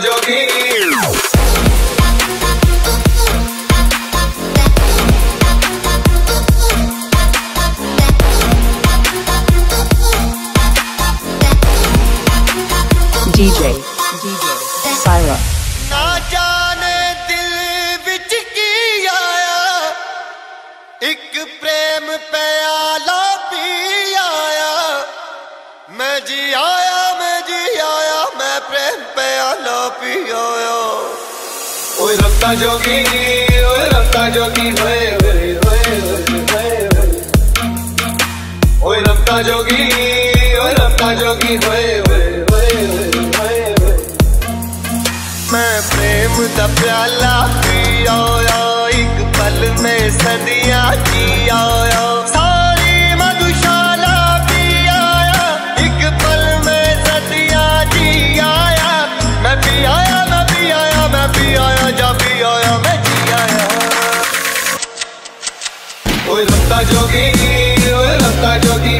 joguinho. DJ, DJ, Syra. एक प्रेम प्याला P आया। मैं जी आया मैं जी आया मैं प्रेम प्याला पी आया। ओए रफ्ता जोगी ओए रफ्ता जोगी होए होए होए ओए जोगी ओए रफ्ता जोगी होए मैं प्रेम का प्याला पी आया एक पल में ओए रत्ता जोगी ओए रत्ता जोगी